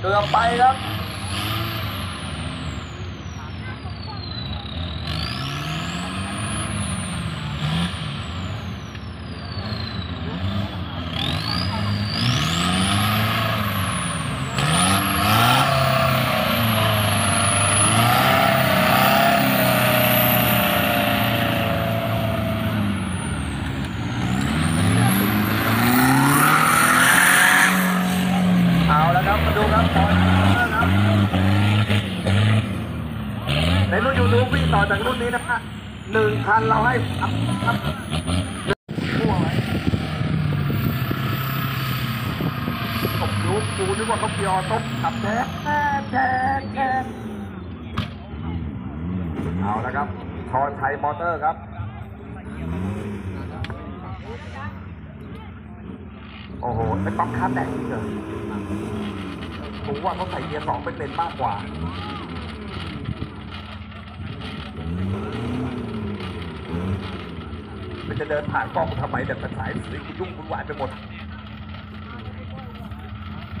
เกือบไปครับ เอาแล้วครับ มาดูครับตอนนี้นะครับ ในรุ่นยูทูบวิ่งต่อจากรุ่นนี้นะฮะหนึ่งคันเราให้ครับพ่วงไว้ผมรู้กูนึกว่าเขาเปียอต้มขับแท้แท้แท้เอาล้วครับทอชัยมอเตอร์ครับโอ้โหไอ้ป๊อปคาร์แตกจริงเหรอผมว่าเขาใส่เกียร์สองเป็นเลนมากกว่า มันจะ เดินผ่านกล้องทำไมแต่สายสีคุณยุ่งคุณหวานไปหมด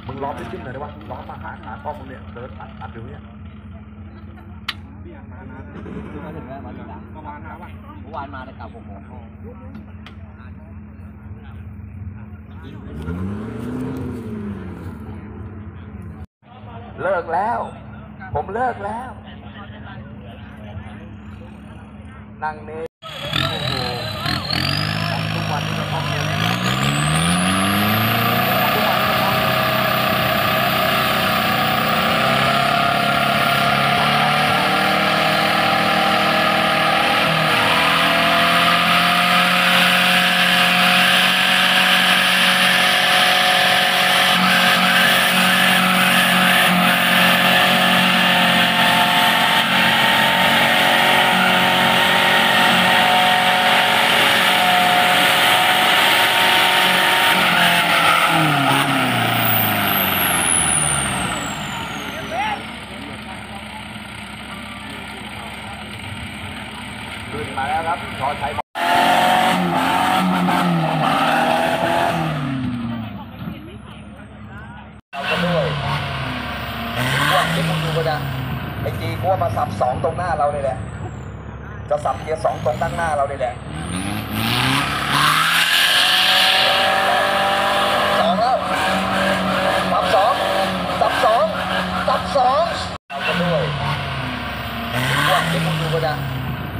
มึงล้อไปขึ้นหน่อยได้ปะล้อมาหาขากล้องมึงเนี่ยเดินอัดอัดอยู่เนี่ยมาถึงแล้วมาถึงแล้วประมาณนะว่าเมื่อวานมาแต่เก้าหกโมงเลิกแล้ว ผมเลิกแล้ว นั่งเนยโอ้โหทุกวันนี้ก็ท้องเยอะทุกวันนี้ก็ท้องเยอะ ขึ้นมาแล้วครับชอใช้เดี๋ยวมึงดูก็จะไอ้จีกูว่ามาสับสองตรงหน้าเราเลยแหละ จะสับเกียร์สองตรงด้านหน้าเราเลยแหละสองแล้วสับสองสับสองสับสองเราก็ด้วยว่าเดี๋ยวมึงดูก็จะ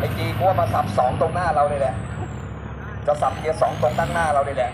ไอ้จีกว่ามาสับสองตรงหน้าเราเลยแหละจะสับเกียร์สองตรงด้านหน้าเราเลยแหละ